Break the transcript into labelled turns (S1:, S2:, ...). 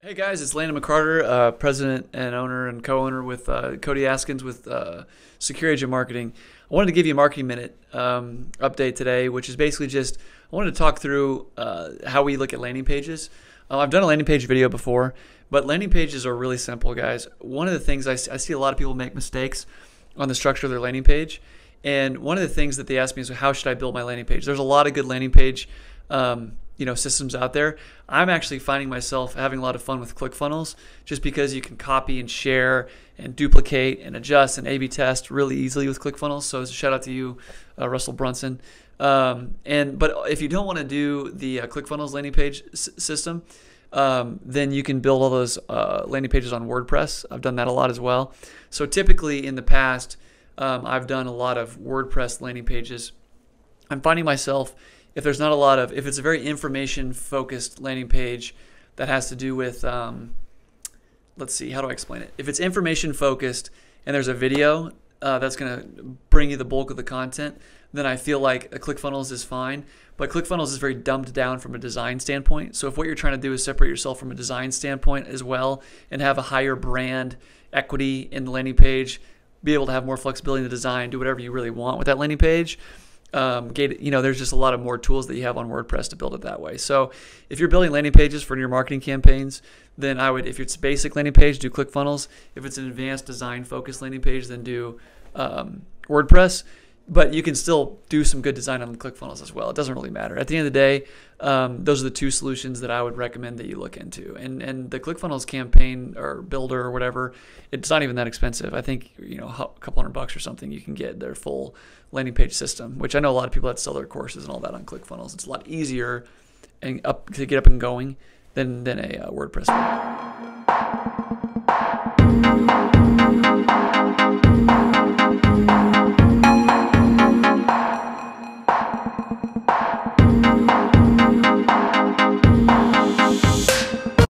S1: Hey guys, it's Landon McCarter, uh, president and owner and co-owner with uh, Cody Askins with uh, Secure Agent Marketing. I wanted to give you a marketing minute um, update today, which is basically just I wanted to talk through uh, how we look at landing pages. Uh, I've done a landing page video before, but landing pages are really simple, guys. One of the things I, I see a lot of people make mistakes on the structure of their landing page, and one of the things that they ask me is, "How should I build my landing page?" There's a lot of good landing page. Um, you know systems out there i'm actually finding myself having a lot of fun with clickfunnels just because you can copy and share and duplicate and adjust and a b test really easily with clickfunnels. So it's a shout out to you uh, russell brunson. Um, and but if you don't want to do the uh, clickfunnels landing page s- system um, then you can build all those uh, landing pages on wordpress. I've done that a lot as well. So typically in the past um, i've done a lot of wordpress landing pages. I'm finding myself if there's not a lot of if it's a very information focused landing page that has to do with um, let's see how do i explain it? If it's information focused and there's a video uh, that's going to bring you the bulk of the content then i feel like a clickfunnels is fine. But clickfunnels is very dumbed down from a design standpoint. So if what you're trying to do is separate yourself from a design standpoint as well and have a higher brand equity in the landing page be able to have more flexibility in the design do whatever you really want with that landing page um, gate, you know, there's just a lot of more tools that you have on WordPress to build it that way. So if you're building landing pages for your marketing campaigns, then I would, if it's a basic landing page, do ClickFunnels. If it's an advanced design focused landing page, then do um, WordPress. But you can still do some good design on ClickFunnels as well. It doesn't really matter. At the end of the day, um, those are the two solutions that I would recommend that you look into. And and the ClickFunnels campaign or builder or whatever, it's not even that expensive. I think you know a couple hundred bucks or something you can get their full landing page system. Which I know a lot of people that sell their courses and all that on ClickFunnels. It's a lot easier and up to get up and going than than a uh, WordPress.